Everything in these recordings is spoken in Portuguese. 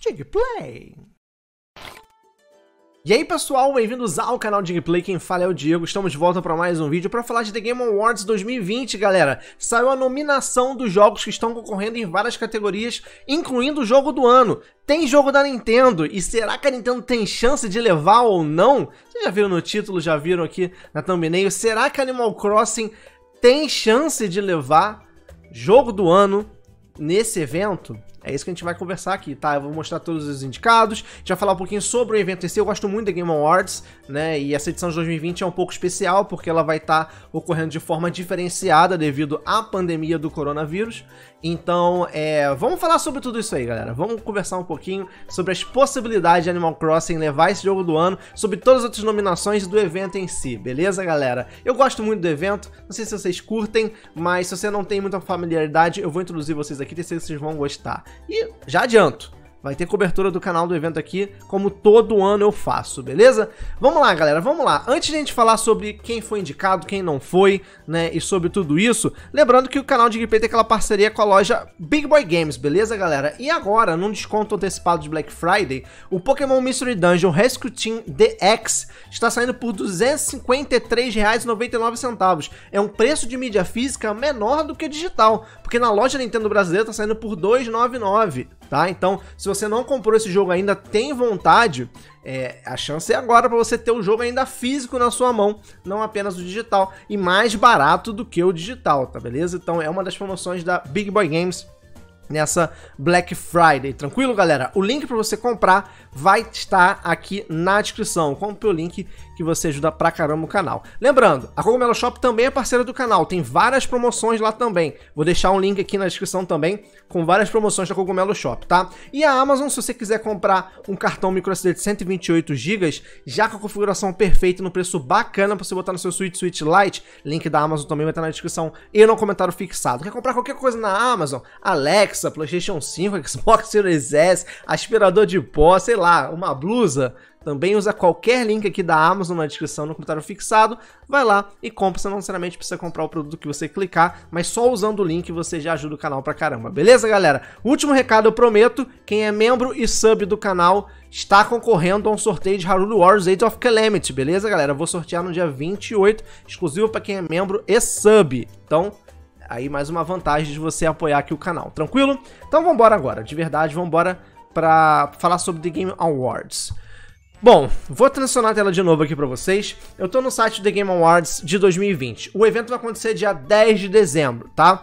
Digplay. E aí pessoal, bem-vindos ao canal Digplay, quem fala é o Diego, estamos de volta para mais um vídeo para falar de The Game Awards 2020, galera. Saiu a nominação dos jogos que estão concorrendo em várias categorias, incluindo o jogo do ano. Tem jogo da Nintendo, e será que a Nintendo tem chance de levar ou não? Vocês já viram no título, já viram aqui na thumbnail, será que Animal Crossing tem chance de levar jogo do ano nesse evento? É isso que a gente vai conversar aqui, tá? Eu vou mostrar todos os indicados, vai falar um pouquinho sobre o evento em si. Eu gosto muito da Game Awards, né? E essa edição de 2020 é um pouco especial porque ela vai estar tá ocorrendo de forma diferenciada devido à pandemia do coronavírus. Então, é, vamos falar sobre tudo isso aí, galera. Vamos conversar um pouquinho sobre as possibilidades de Animal Crossing levar esse jogo do ano, sobre todas as outras nominações do evento em si, beleza, galera? Eu gosto muito do evento, não sei se vocês curtem, mas se você não tem muita familiaridade, eu vou introduzir vocês aqui, tenho certeza que vocês vão gostar. E já adianto, Vai ter cobertura do canal do evento aqui, como todo ano eu faço, beleza? Vamos lá, galera, vamos lá. Antes de a gente falar sobre quem foi indicado, quem não foi, né, e sobre tudo isso, lembrando que o canal de gameplay tem aquela parceria com a loja Big Boy Games, beleza, galera? E agora, num desconto antecipado de Black Friday, o Pokémon Mystery Dungeon Rescue Team DX está saindo por R$ 253,99. É um preço de mídia física menor do que digital, porque na loja Nintendo brasileira está saindo por R$ 299 tá? Então, se você não comprou esse jogo ainda, tem vontade, é, a chance é agora para você ter o jogo ainda físico na sua mão, não apenas o digital, e mais barato do que o digital, tá beleza? Então é uma das promoções da Big Boy Games nessa Black Friday. Tranquilo, galera? O link para você comprar vai estar aqui na descrição. Compre o link que você ajuda pra caramba o canal. Lembrando, a Cogumelo Shop também é parceira do canal, tem várias promoções lá também. Vou deixar um link aqui na descrição também com várias promoções da Cogumelo Shop, tá? E a Amazon, se você quiser comprar um cartão microSD de 128 GB, já com a configuração perfeita no preço bacana para você botar no seu Switch Switch Lite, link da Amazon também vai estar na descrição e no comentário fixado. Quer comprar qualquer coisa na Amazon? Alexa, PlayStation 5, Xbox Series S, aspirador de pó, sei lá, uma blusa, também usa qualquer link aqui da Amazon na descrição, no comentário fixado, vai lá e compra, você não necessariamente precisa comprar o produto que você clicar, mas só usando o link você já ajuda o canal pra caramba, beleza galera? Último recado eu prometo, quem é membro e sub do canal está concorrendo a um sorteio de Harulu Wars Age of Calamity, beleza galera? Eu vou sortear no dia 28, exclusivo para quem é membro e sub, então aí mais uma vantagem de você apoiar aqui o canal, tranquilo? Então vambora agora, de verdade, vambora para falar sobre The Game Awards. Bom, vou transicionar a tela de novo aqui para vocês. Eu tô no site do The Game Awards de 2020. O evento vai acontecer dia 10 de dezembro, tá?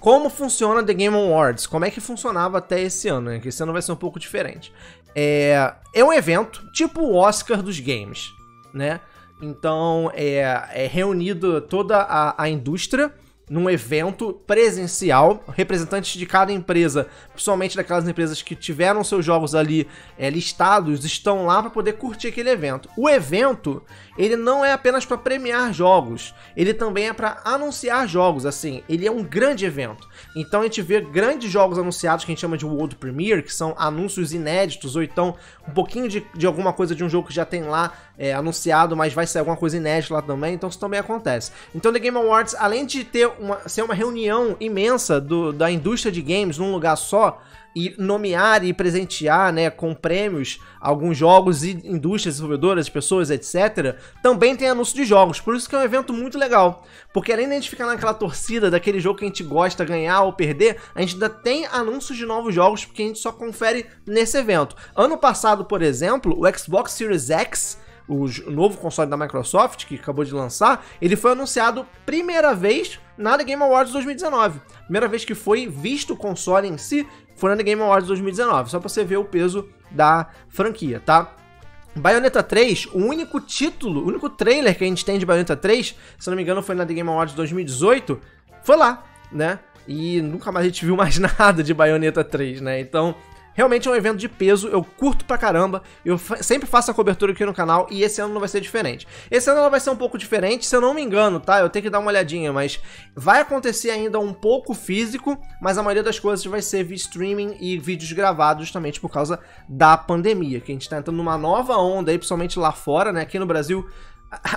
Como funciona The Game Awards? Como é que funcionava até esse ano, né? Que esse ano vai ser um pouco diferente. É, é um evento tipo o Oscar dos games, né? Então é, é reunido toda a, a indústria num evento presencial, representantes de cada empresa, principalmente daquelas empresas que tiveram seus jogos ali é, listados, estão lá para poder curtir aquele evento. O evento, ele não é apenas para premiar jogos, ele também é para anunciar jogos, assim, ele é um grande evento. Então a gente vê grandes jogos anunciados que a gente chama de World Premiere, que são anúncios inéditos, ou então um pouquinho de, de alguma coisa de um jogo que já tem lá é, anunciado, mas vai ser alguma coisa inédita lá também, então isso também acontece. Então The Game Awards, além de ter uma, ser uma reunião imensa do, da indústria de games num lugar só, e nomear e presentear, né, com prêmios alguns jogos e indústrias desenvolvedoras, pessoas, etc. Também tem anúncio de jogos, por isso que é um evento muito legal, porque além de a gente ficar naquela torcida daquele jogo que a gente gosta ganhar ou perder, a gente ainda tem anúncios de novos jogos porque a gente só confere nesse evento. Ano passado, por exemplo, o Xbox Series X o novo console da Microsoft, que acabou de lançar, ele foi anunciado primeira vez na The Game Awards 2019. Primeira vez que foi visto o console em si foi na The Game Awards 2019, só pra você ver o peso da franquia, tá? Bayonetta 3, o único título, o único trailer que a gente tem de Bayonetta 3, se não me engano foi na The Game Awards 2018, foi lá, né? E nunca mais a gente viu mais nada de Bayonetta 3, né? Então, Realmente é um evento de peso, eu curto pra caramba, eu sempre faço a cobertura aqui no canal e esse ano não vai ser diferente. Esse ano ela vai ser um pouco diferente, se eu não me engano, tá? Eu tenho que dar uma olhadinha, mas vai acontecer ainda um pouco físico, mas a maioria das coisas vai ser via streaming e vídeos gravados justamente por causa da pandemia, que a gente tá entrando numa nova onda aí, principalmente lá fora, né? Aqui no Brasil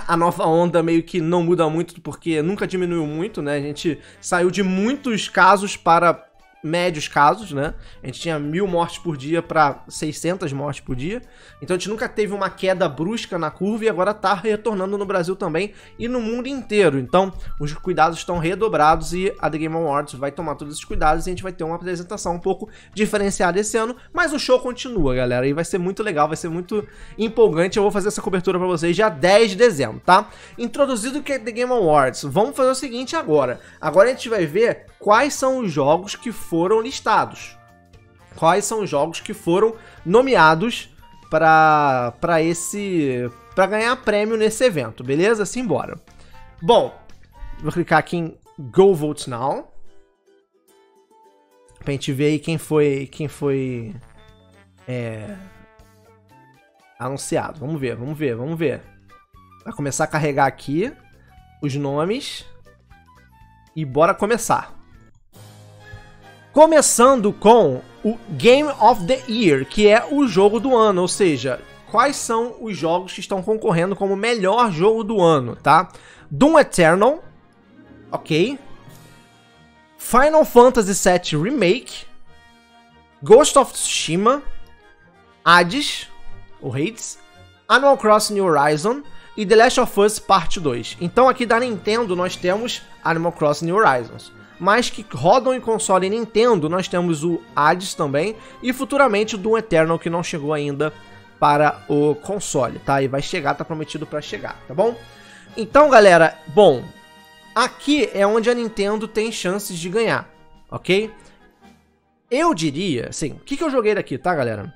a nova onda meio que não muda muito porque nunca diminuiu muito, né? A gente saiu de muitos casos para médios casos, né? A gente tinha mil mortes por dia para 600 mortes por dia. Então a gente nunca teve uma queda brusca na curva e agora tá retornando no Brasil também e no mundo inteiro. Então os cuidados estão redobrados e a The Game Awards vai tomar todos esses cuidados e a gente vai ter uma apresentação um pouco diferenciada esse ano. Mas o show continua, galera, e vai ser muito legal, vai ser muito empolgante. Eu vou fazer essa cobertura para vocês dia 10 de dezembro, tá? Introduzido que é The Game Awards, vamos fazer o seguinte agora. Agora a gente vai ver quais são os jogos que foram listados. Quais são os jogos que foram nomeados para para esse para ganhar prêmio nesse evento, beleza? Simbora. Bom, vou clicar aqui em Go Vote Now. Pra gente ver aí quem foi quem foi é, anunciado. Vamos ver, vamos ver, vamos ver. Vai começar a carregar aqui os nomes e bora começar. Começando com o Game of the Year, que é o jogo do ano, ou seja, quais são os jogos que estão concorrendo como melhor jogo do ano, tá? Doom Eternal, ok. Final Fantasy VII Remake, Ghost of Tsushima, Hades, o Hades, Animal Crossing New Horizon e The Last of Us Part 2. Então aqui da Nintendo nós temos Animal Crossing New Horizons mas que rodam em console Nintendo. Nós temos o Hades também e futuramente o Doom Eternal que não chegou ainda para o console, tá? E vai chegar, tá prometido para chegar, tá bom? Então, galera, bom, aqui é onde a Nintendo tem chances de ganhar, ok? Eu diria, assim, o que, que eu joguei daqui, tá, galera?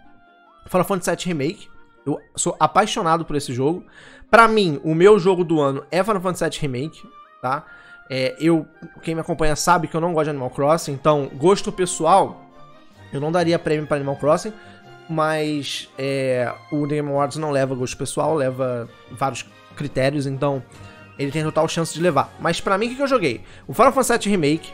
Final Fantasy VII Remake. Eu sou apaixonado por esse jogo. Para mim, o meu jogo do ano é Final Fantasy VII Remake, tá? É, eu, quem me acompanha sabe que eu não gosto de Animal Crossing, então, gosto pessoal, eu não daria prêmio para Animal Crossing, mas é, o Game Awards não leva gosto pessoal, leva vários critérios, então ele tem total chance de levar. Mas para mim, o que, que eu joguei? O Final Fantasy VII Remake,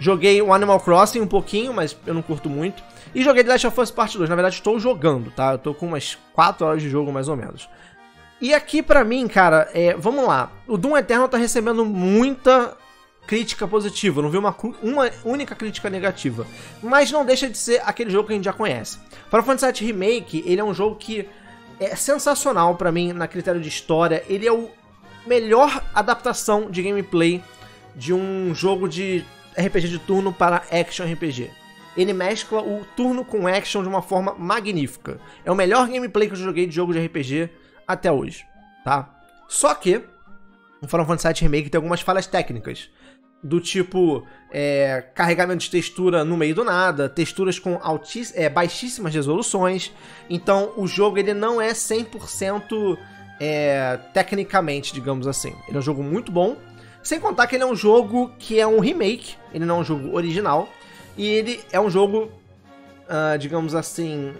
joguei o Animal Crossing um pouquinho, mas eu não curto muito, e joguei The Last of Us Part 2. Na verdade, estou jogando, tá? Eu tô com umas 4 horas de jogo, mais ou menos. E aqui para mim, cara, é, vamos lá. O Doom Eternal tá recebendo muita crítica positiva, não vi uma, uma única crítica negativa. Mas não deixa de ser aquele jogo que a gente já conhece. Final Fantasy VII Remake, ele é um jogo que é sensacional para mim na critério de história. Ele é o melhor adaptação de gameplay de um jogo de RPG de turno para action RPG. Ele mescla o turno com action de uma forma magnífica. É o melhor gameplay que eu joguei de jogo de RPG até hoje, tá? Só que o Final Fantasy VII Remake tem algumas falhas técnicas. Do tipo, é, carregamento de textura no meio do nada, texturas com é, baixíssimas resoluções. Então, o jogo ele não é 100% é, tecnicamente, digamos assim. Ele é um jogo muito bom. Sem contar que ele é um jogo que é um remake, ele não é um jogo original. E ele é um jogo, uh, digamos assim,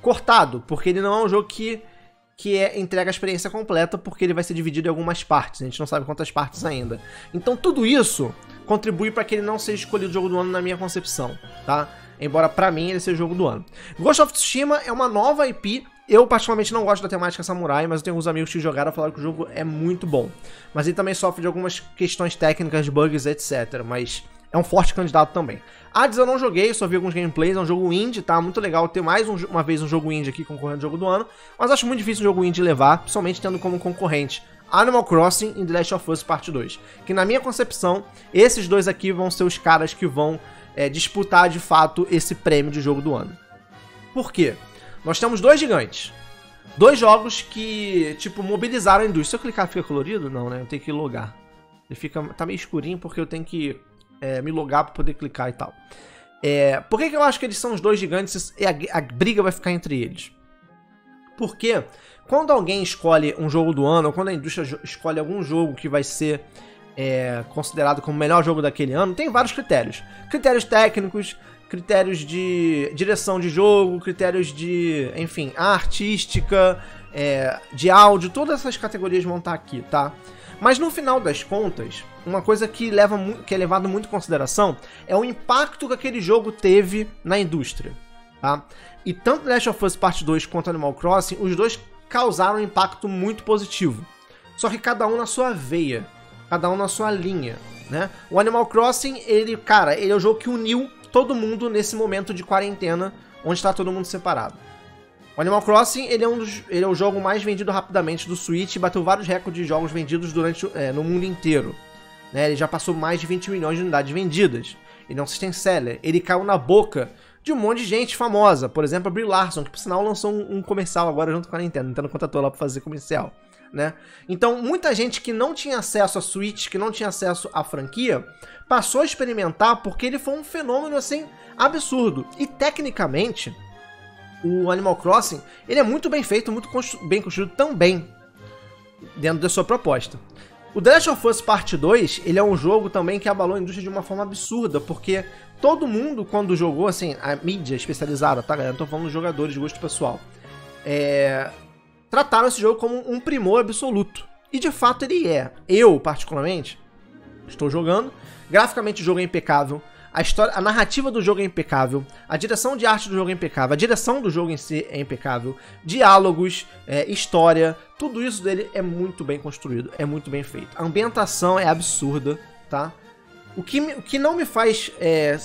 cortado, porque ele não é um jogo que que é entrega a experiência completa, porque ele vai ser dividido em algumas partes. A gente não sabe quantas partes ainda. Então tudo isso contribui para que ele não seja escolhido jogo do ano na minha concepção, tá? Embora para mim ele seja o jogo do ano. Ghost of Tsushima é uma nova IP. Eu particularmente não gosto da temática samurai, mas eu tenho alguns amigos que jogaram e falaram que o jogo é muito bom. Mas ele também sofre de algumas questões técnicas, bugs, etc. Mas é um forte candidato também. Hades eu não joguei, só vi alguns gameplays, é um jogo indie, tá? Muito legal ter mais um, uma vez um jogo indie aqui concorrendo ao jogo do ano, mas acho muito difícil um jogo indie levar, principalmente tendo como concorrente Animal Crossing e The Last of Us Part 2. Que na minha concepção, esses dois aqui vão ser os caras que vão é, disputar de fato esse prêmio de jogo do ano. Por quê? Nós temos dois gigantes. Dois jogos que, tipo, mobilizaram a indústria. Se eu clicar, fica colorido? Não, né? Eu tenho que logar. Ele fica. Tá meio escurinho porque eu tenho que é, me logar para poder clicar e tal. É, por que, que eu acho que eles são os dois gigantes e a, a briga vai ficar entre eles? Porque quando alguém escolhe um jogo do ano, ou quando a indústria escolhe algum jogo que vai ser é, considerado como o melhor jogo daquele ano, tem vários critérios. Critérios técnicos, critérios de direção de jogo, critérios de, enfim, artística, é, de áudio, todas essas categorias vão estar aqui, tá? Mas no final das contas, uma coisa que, leva, que é levado muito em consideração é o impacto que aquele jogo teve na indústria. Tá? E tanto Last of Us Part 2 quanto Animal Crossing, os dois causaram um impacto muito positivo. Só que cada um na sua veia, cada um na sua linha. Né? O Animal Crossing, ele, cara, ele é o jogo que uniu todo mundo nesse momento de quarentena, onde está todo mundo separado. O Animal Crossing ele é, um dos, ele é o jogo mais vendido rapidamente do Switch e bateu vários recordes de jogos vendidos durante, é, no mundo inteiro. Né? Ele já passou mais de 20 milhões de unidades vendidas. Ele é um system seller. Ele caiu na boca de um monte de gente famosa. Por exemplo, a Brie Larson, que por sinal lançou um, um comercial agora junto com a Nintendo. Nintendo contratou lá pra fazer comercial. Né? Então, muita gente que não tinha acesso a Switch, que não tinha acesso à franquia, passou a experimentar porque ele foi um fenômeno assim absurdo. E tecnicamente, o Animal Crossing, ele é muito bem feito, muito constru bem construído também dentro da sua proposta. O The Last of Us Part 2, ele é um jogo também que abalou a indústria de uma forma absurda, porque todo mundo, quando jogou, assim, a mídia especializada, tá, galera? Eu tô falando jogadores de gosto pessoal. É... Trataram esse jogo como um primor absoluto. E de fato ele é. Eu, particularmente, estou jogando. Graficamente o jogo é impecável. A, história, a narrativa do jogo é impecável, a direção de arte do jogo é impecável, a direção do jogo em si é impecável, diálogos, é, história, tudo isso dele é muito bem construído, é muito bem feito. A ambientação é absurda, tá? O que, o que não me faz é,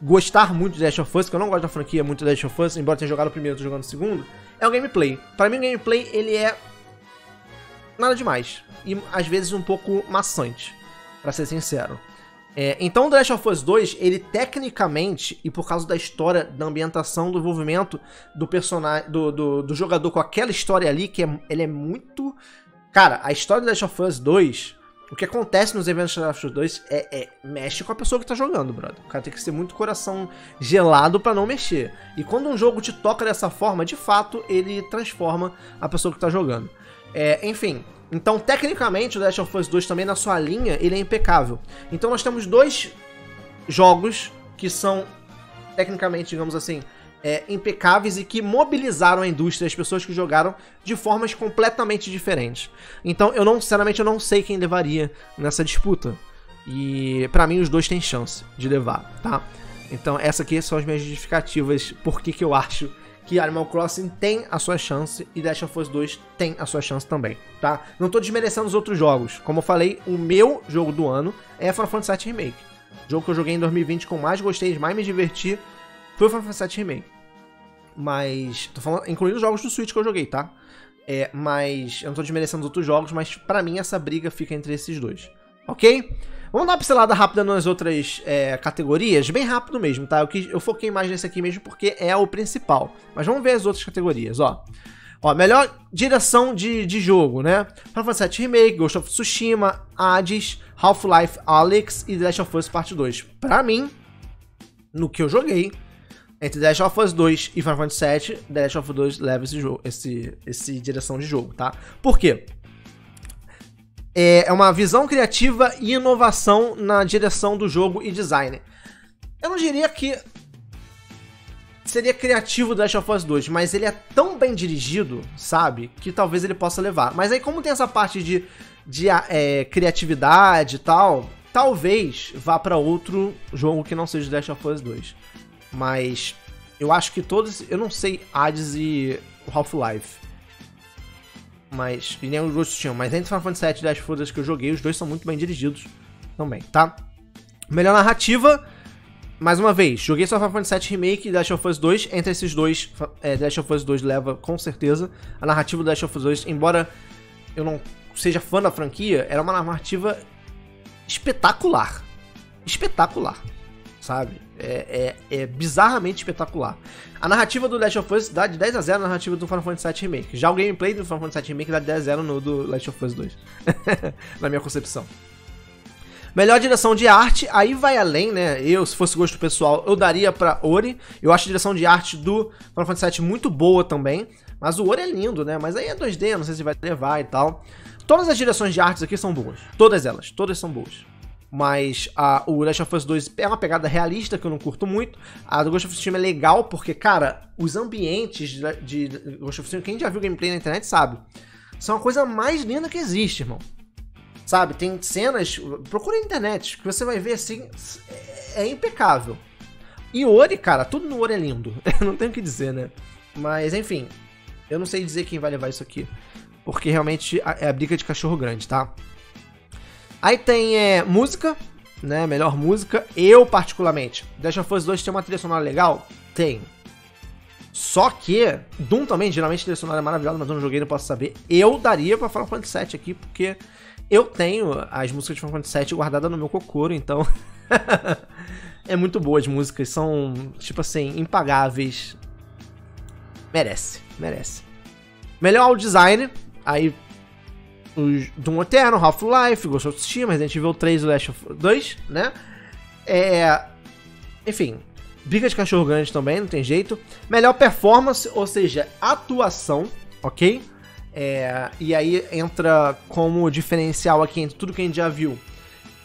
gostar muito de Last of Us, que eu não gosto da franquia muito de Last of Us, embora tenha jogado o primeiro e jogando o segundo, é o gameplay. Para mim o gameplay ele é nada demais e às vezes um pouco maçante, para ser sincero. É, então The Last of Us 2, ele tecnicamente, e por causa da história, da ambientação, do envolvimento do personagem, do, do, do, jogador com aquela história ali, que é, ele é muito... Cara, a história do The Last of Us 2, o que acontece nos eventos de The Last of Us 2 é, é, mexe com a pessoa que tá jogando, brother. O cara tem que ser muito coração gelado para não mexer. E quando um jogo te toca dessa forma, de fato, ele transforma a pessoa que tá jogando. É, enfim, então, tecnicamente, o Last of Us 2 também na sua linha, ele é impecável. Então nós temos dois jogos que são, tecnicamente, digamos assim, é, impecáveis e que mobilizaram a indústria, as pessoas que jogaram de formas completamente diferentes. Então, eu não, sinceramente, eu não sei quem levaria nessa disputa. E para mim os dois têm chance de levar, tá? Então, essa aqui são as minhas justificativas por que, que eu acho que Animal Crossing tem a sua chance e Dash of Us 2 tem a sua chance também, tá? Não tô desmerecendo os outros jogos. Como eu falei, o meu jogo do ano é Final Fantasy VII Remake. O jogo que eu joguei em 2020 com mais gostei, mais me diverti, foi o Final Fantasy VII Remake. Mas, tô falando, incluindo os jogos do Switch que eu joguei, tá? É, mas, eu não tô desmerecendo os outros jogos, mas para mim essa briga fica entre esses dois, ok? Vamos dar uma pincelada rápida nas outras é, categorias, bem rápido mesmo, tá? Eu, quis, eu foquei mais nesse aqui mesmo porque é o principal. Mas vamos ver as outras categorias, ó. Ó, melhor direção de, de jogo, né? Final Fantasy VII Remake, Ghost of Tsushima, Hades, Half-Life Alyx e The Last of Us Part 2. Pra mim, no que eu joguei, entre The Last of Us 2 e Final Fantasy VII, The Last of Us 2 leva esse, jogo, esse, esse direção de jogo, tá? Por quê? É, é uma visão criativa e inovação na direção do jogo e design. Eu não diria que seria criativo do Last of Us 2, mas ele é tão bem dirigido, sabe, que talvez ele possa levar. Mas aí, como tem essa parte de, de é, criatividade e tal, talvez vá para outro jogo que não seja The Last of Us 2. Mas eu acho que todos. Eu não sei Hades e Half-Life. Mas. E nem os outros tinham. Mas entre Final Fantasy VII e Dash Fodas que eu joguei, os dois são muito bem dirigidos também, tá? Melhor narrativa. Mais uma vez, joguei só Final Fantasy VII Remake e Dash of Us 2. Entre esses dois, é, Dash of Us 2 leva com certeza. A narrativa do Dash of Us 2, embora eu não seja fã da franquia, era uma narrativa espetacular. Espetacular sabe? É, é, é, bizarramente espetacular. A narrativa do Last of Us dá de 10 a 0 a narrativa do Final Fantasy VII Remake. Já o gameplay do Final Fantasy VII Remake dá de 10 a 0 no do Last of Us 2. Na minha concepção. Melhor direção de arte, aí vai além, né? Eu, se fosse gosto pessoal, eu daria pra Ori. Eu acho a direção de arte do Final Fantasy VII muito boa também. Mas o Ori é lindo, né? Mas aí é 2D, não sei se vai levar e tal. Todas as direções de artes aqui são boas. Todas elas. Todas são boas. Mas a, o Last of Us 2 é uma pegada realista que eu não curto muito. A do Ghost of Tsushima é legal porque, cara, os ambientes de, de Ghost of Tsushima, quem já viu gameplay na internet sabe, são a coisa mais linda que existe, irmão. Sabe, tem cenas, procura na internet, que você vai ver assim, é, é impecável. E Ori, cara, tudo no Ori é lindo. não tenho o que dizer, né? Mas, enfim, eu não sei dizer quem vai levar isso aqui. Porque realmente é a briga de cachorro grande, tá? Aí tem é, música. né? Melhor música. Eu, particularmente, Dash of Us 2 tem uma trilha sonora legal? Tem. Só que, Doom também, geralmente a trilha sonora é maravilhosa, mas eu não joguei, não posso saber. Eu daria pra Final Fantasy VII aqui, porque eu tenho as músicas de Final Fantasy VII guardadas no meu cocoro, então... é muito boa as músicas, são, tipo assim, impagáveis. Merece, merece. Melhor design, aí os Doom Eternal, Half-Life, Ghost of Tsushima, Resident Evil 3 e Last of 2, né? É... Enfim, briga de cachorro grande também, não tem jeito. Melhor performance, ou seja, atuação, ok? É... E aí entra como diferencial aqui entre tudo que a gente já viu.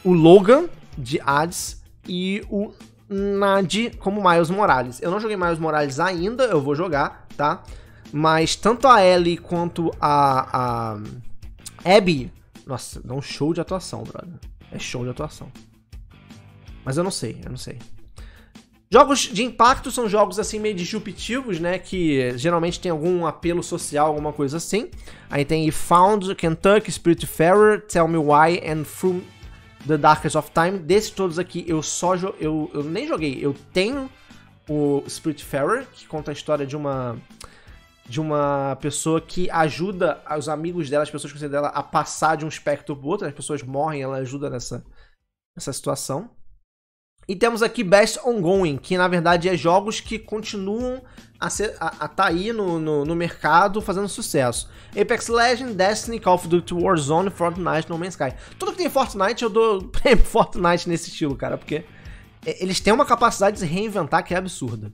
O Logan, de Hades, e o Nad como Miles Morales. Eu não joguei Miles Morales ainda, eu vou jogar, tá? Mas tanto a Ellie quanto a, a Abby, nossa, dá um show de atuação, brother. É show de atuação. Mas eu não sei, eu não sei. Jogos de impacto são jogos assim meio disruptivos, né? Que geralmente tem algum apelo social, alguma coisa assim. Aí tem Found, Kentucky, Spiritfarer, Tell Me Why and From The Darkest of Time. Desses todos aqui eu só eu, eu nem joguei. Eu tenho o Spiritfarer, que conta a história de uma de uma pessoa que ajuda os amigos dela, as pessoas que dela, a passar de um espectro pro outro. As pessoas morrem, ela ajuda nessa, nessa situação. E temos aqui Best Ongoing, que na verdade é jogos que continuam a estar a, a tá aí no, no, no, mercado fazendo sucesso. Apex Legends, Destiny, Call of Duty Warzone, Fortnite, No Man's Sky. Tudo que tem Fortnite eu dou prêmio Fortnite nesse estilo, cara, porque eles têm uma capacidade de se reinventar que é absurda.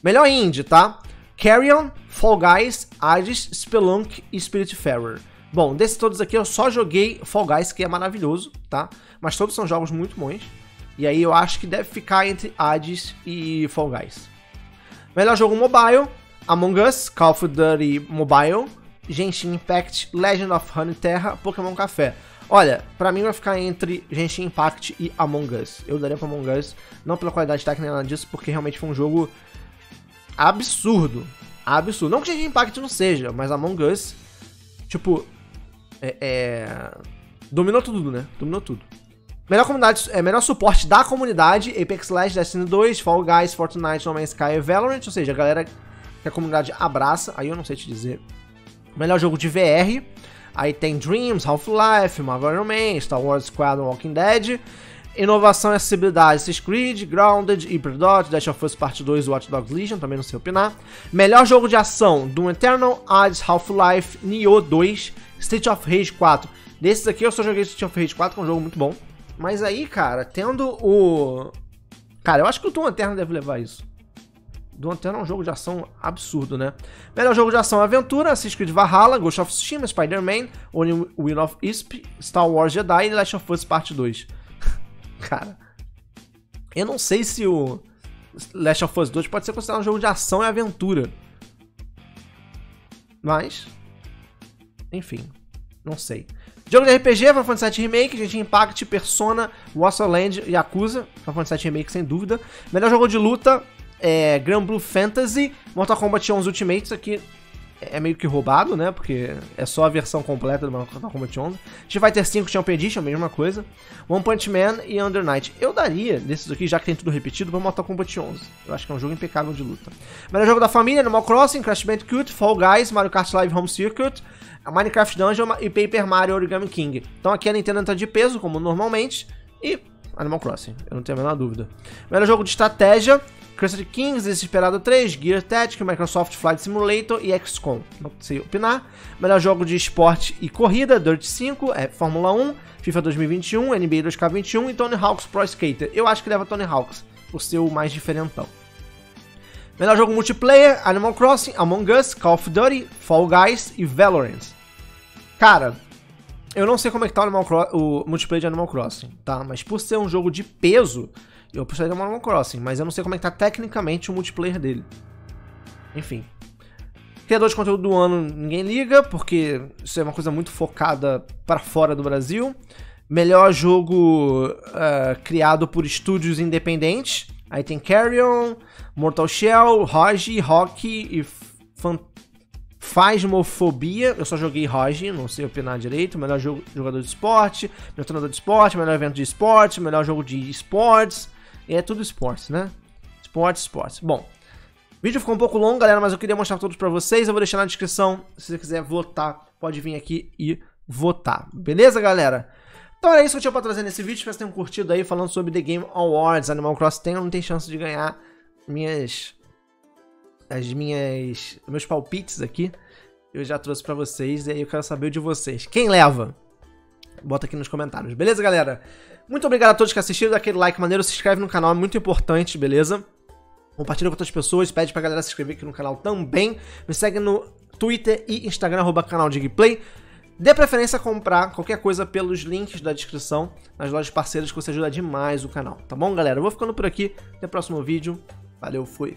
Melhor indie, tá? Carrion, Fall Guys, Hades, Spelunk e Spiritfarer. Bom, desses todos aqui eu só joguei Fall Guys, que é maravilhoso, tá? Mas todos são jogos muito bons. E aí eu acho que deve ficar entre Hades e Fall Guys. Melhor jogo mobile, Among Us, Call of Duty Mobile, Genshin Impact, Legend of Runeterra, Pokémon Café. Olha, pra mim vai ficar entre Genshin Impact e Among Us. Eu daria pra Among Us, não pela qualidade técnica nada disso, porque realmente foi um jogo absurdo. Absurdo. Não que Genshin Impact não seja, mas Among Us, tipo, é, é... dominou tudo, né? Dominou tudo. Melhor comunidade, é, melhor suporte da comunidade, Apex Legends, Destiny 2, Fall Guys, Fortnite, No Man's Sky e Valorant, ou seja, a galera que a comunidade abraça, aí eu não sei te dizer. Melhor jogo de VR, aí tem Dreams, Half-Life, Marvel Man, Star Wars Squad, Walking Dead, Inovação e acessibilidade, Assassin's Creed, Grounded, Hyperdot, Dash of Us Part 2 Watch Dogs Legion, também não sei opinar. Melhor jogo de ação, Doom Eternal, Hades, Half-Life, Nioh 2, Street of Rage 4. Desses aqui eu só joguei Street of Rage 4, que é um jogo muito bom. Mas aí, cara, tendo o... Cara, eu acho que o Doom Eternal deve levar isso. Doom Eternal é um jogo de ação absurdo, né? Melhor jogo de ação Aventura, Assassin's Creed Valhalla, Ghost of Tsushima, Spider-Man, Only Will of Isp, Star Wars Jedi e Last of Us Part 2. Cara, eu não sei se o Last of Us 2 pode ser considerado um jogo de ação e aventura. Mas, enfim, não sei. Jogo de RPG, Final Fantasy VII Remake, gente Impact, Persona, Wasteland e Yakuza. Final Fantasy VII Remake, sem dúvida. Melhor jogo de luta, é, Grand Blue Fantasy, Mortal Kombat 11 Ultimate, isso aqui é meio que roubado, né? Porque é só a versão completa do Mortal Kombat 11. Street Fighter 5 Champion Edition, mesma coisa. One Punch Man e Under Night. Eu daria desses aqui, já que tem tudo repetido, pra Mortal Kombat 11. Eu acho que é um jogo impecável de luta. Melhor jogo da família, Animal Crossing, Crash Bandicoot, Fall Guys, Mario Kart Live Home Circuit, Minecraft Dungeon e Paper Mario Origami King. Então aqui a Nintendo entra de peso, como normalmente, e Animal Crossing, eu não tenho a menor dúvida. Melhor jogo de estratégia, Crusader Kings, Desesperado 3, Gear Tactics, Microsoft Flight Simulator e XCOM. Não sei opinar. Melhor jogo de esporte e corrida, Dirt 5, é Fórmula 1, FIFA 2021, NBA 2K21 e Tony Hawk's Pro Skater. Eu acho que leva Tony Hawk's, por ser o mais diferentão. Melhor jogo multiplayer, Animal Crossing, Among Us, Call of Duty, Fall Guys e Valorant. Cara, eu não sei como é que tá o, o multiplayer de Animal Crossing, tá? Mas por ser um jogo de peso, eu precisaria de Animal Crossing, mas eu não sei como é que tá tecnicamente o multiplayer dele. Enfim. Criador de conteúdo do ano, ninguém liga, porque isso é uma coisa muito focada para fora do Brasil. Melhor jogo uh, criado por estúdios independentes. Aí tem Carrion, Mortal Shell, Rogue, Rocky e Fan Phasmophobia, eu só joguei Rogue, não sei opinar direito. Melhor jogo, jogador de esporte, melhor treinador de esporte, melhor evento de esporte, melhor jogo de esportes. É tudo esportes, né? Esportes, esportes. Bom, o vídeo ficou um pouco longo, galera, mas eu queria mostrar todos pra vocês. Eu vou deixar na descrição, se você quiser votar, pode vir aqui e votar. Beleza, galera? Então era isso que eu tinha pra trazer nesse vídeo. Espero que vocês tenham curtido aí, falando sobre The Game Awards. Animal Crossing tem ou não tem chance de ganhar minhas as minhas meus palpites aqui. Eu já trouxe para vocês e aí eu quero saber o de vocês. Quem leva? Bota aqui nos comentários, beleza, galera? Muito obrigado a todos que assistiram, dá aquele like maneiro, se inscreve no canal, é muito importante, beleza? Compartilha com outras pessoas, pede pra galera se inscrever aqui no canal também. Me segue no Twitter e Instagram, arroba canal Digplay. Dê preferência a comprar qualquer coisa pelos links da descrição nas lojas parceiras que você ajuda demais o canal, tá bom, galera? Eu vou ficando por aqui, até o próximo vídeo. Valeu, fui!